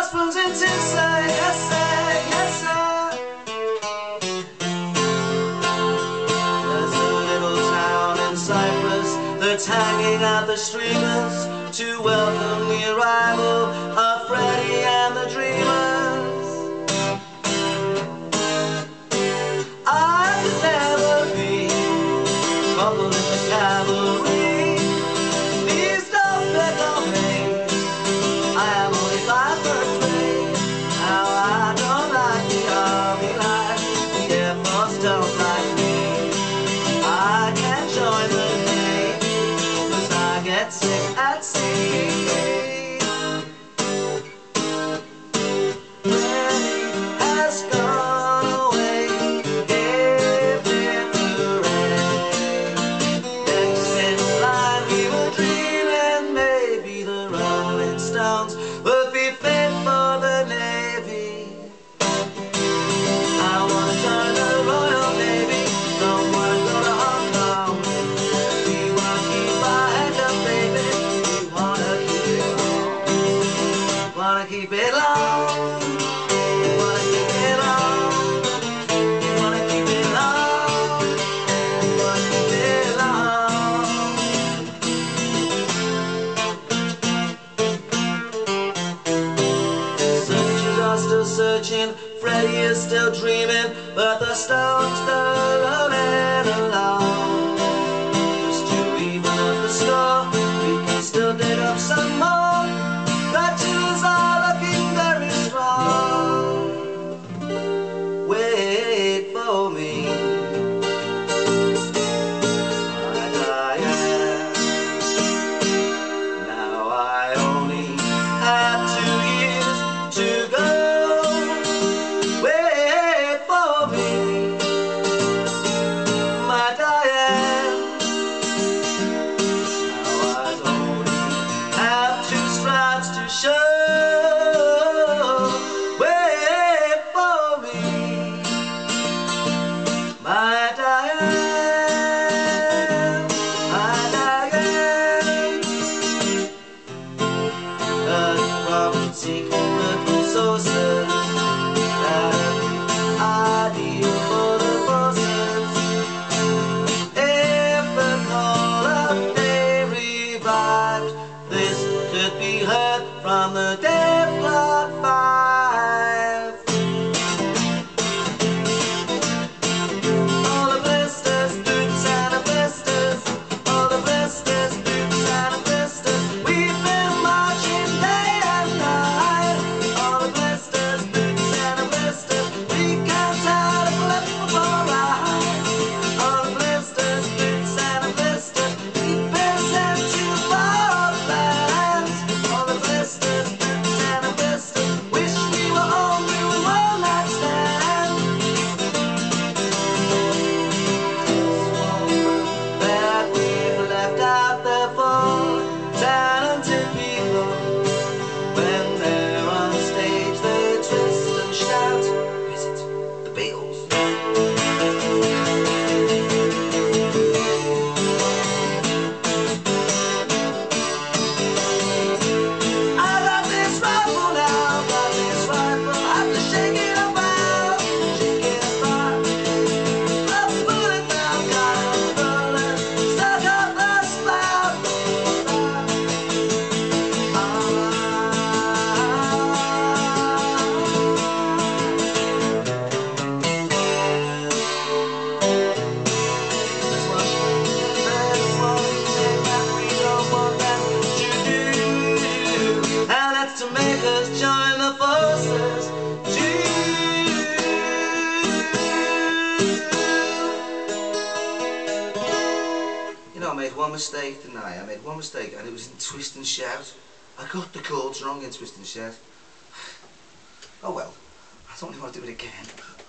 lost plunging inside, yes, sir, yes, sir. There's a little town in Cyprus that's hanging out the streamers to welcome the arrival of that's it. Freddy is still dreaming, but the stone's still rolling along. one mistake, didn't I? I made one mistake, and it was in Twist and Shout. I got the chords wrong in Twist and Shout. Oh well, I don't really want to do it again.